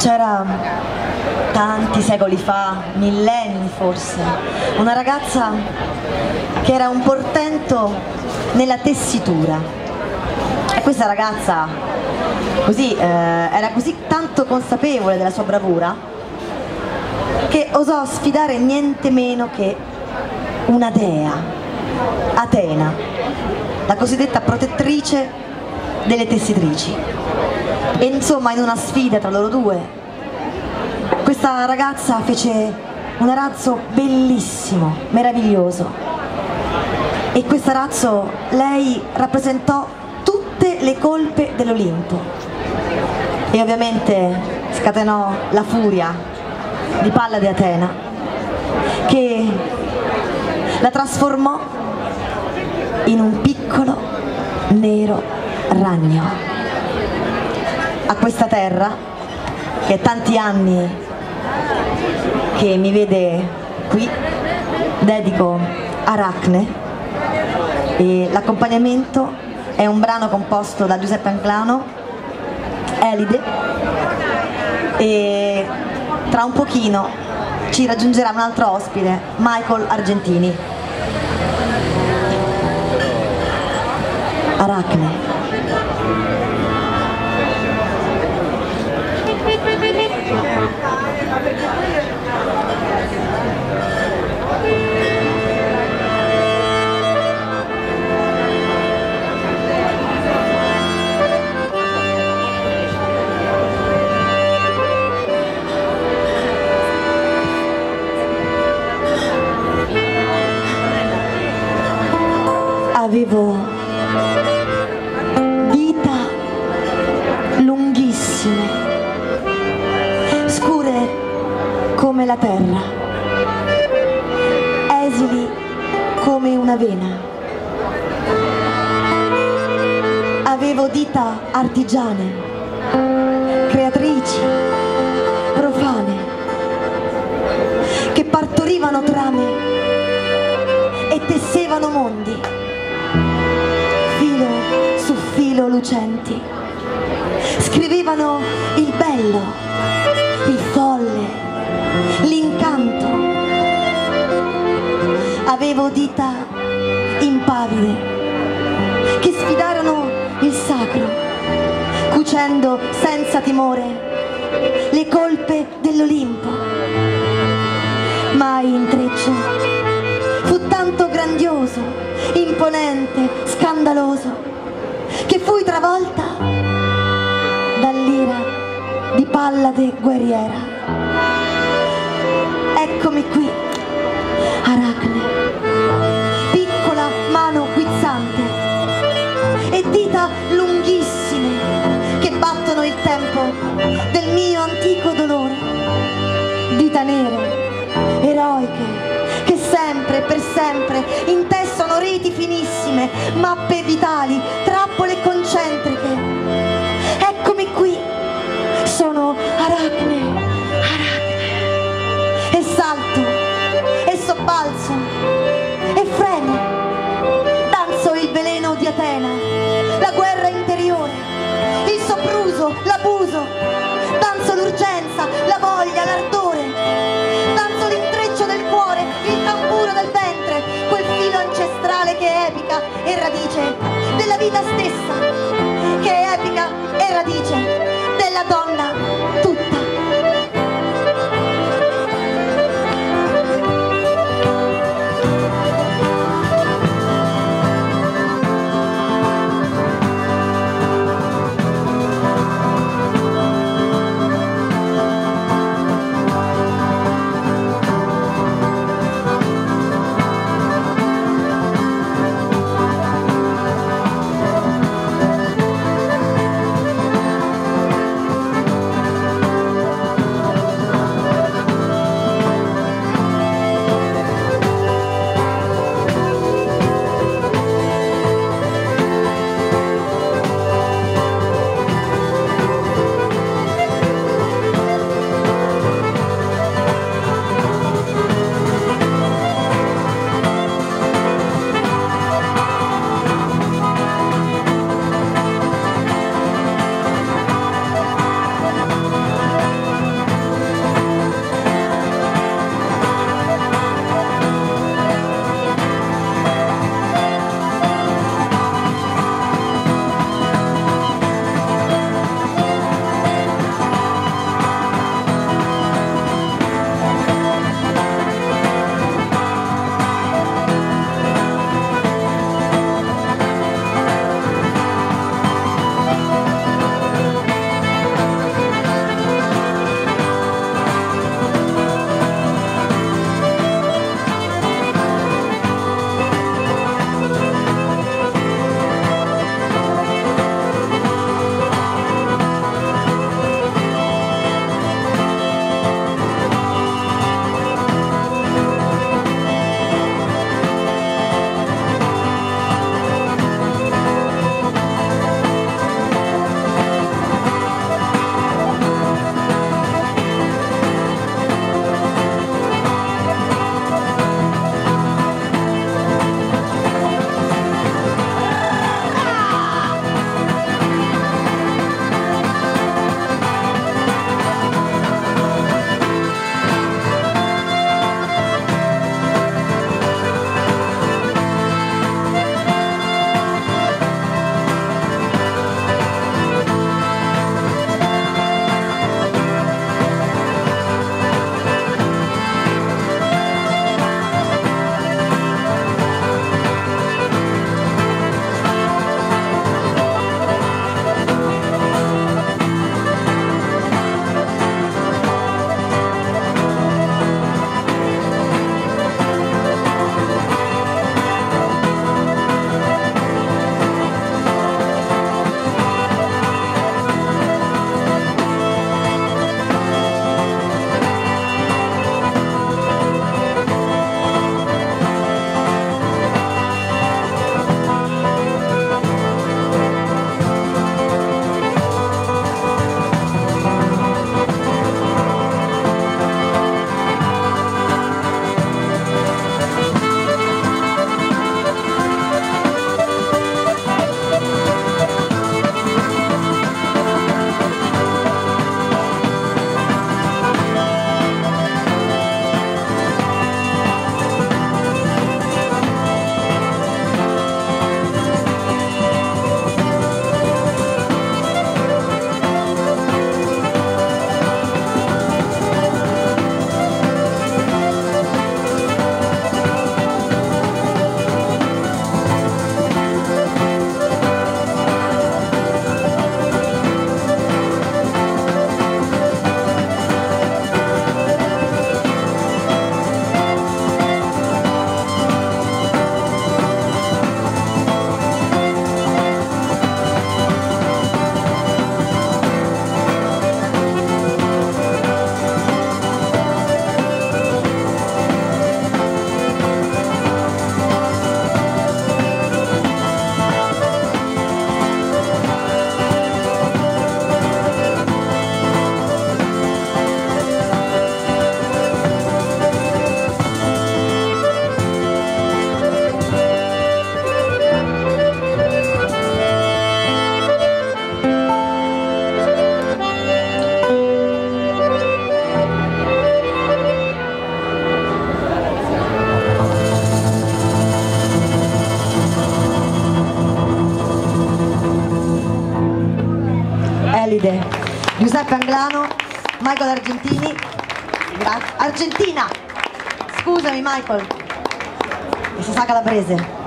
C'era tanti secoli fa, millenni forse, una ragazza che era un portento nella tessitura. E questa ragazza così, eh, era così tanto consapevole della sua bravura che osò sfidare niente meno che una dea, Atena, la cosiddetta protettrice delle tessitrici. E insomma in una sfida tra loro due, questa ragazza fece un arazzo bellissimo, meraviglioso. E questo arazzo lei rappresentò tutte le colpe dell'Olimpo. E ovviamente scatenò la furia di Palla di Atena che la trasformò in un piccolo nero ragno. A questa terra, che è tanti anni che mi vede qui, dedico Aracne e l'accompagnamento è un brano composto da Giuseppe Anclano, Elide e tra un pochino ci raggiungerà un altro ospite, Michael Argentini. Aracne. Come la terra, esili come una vena. Avevo dita artigiane, creatrici, profane, che partorivano trame e tessevano mondi, filo su filo lucenti, scrivevano il bello, il l'incanto. Avevo dita impavide che sfidarono il sacro, cucendo senza timore le colpe dell'Olimpo. Mai intreccio fu tanto grandioso, imponente, scandaloso, che fui travolta dall'ira di Pallade guerriera. Eccomi qui, Aracne, piccola mano guizzante e dita lunghissime che battono il tempo del mio antico dolore. Dita nere, eroiche, che sempre e per sempre intessono reti finissime, mappe vitali, l'abuso, danzo l'urgenza, la voglia, l'ardore, danzo l'intreccio del cuore, il tamburo del ventre, quel filo ancestrale che è epica e radice della vita stessa, che è epica e radice della donna tutta. Davide, Giuseppe Anglano, Michael Argentini, Argentina, scusami Michael, e si sa calabrese.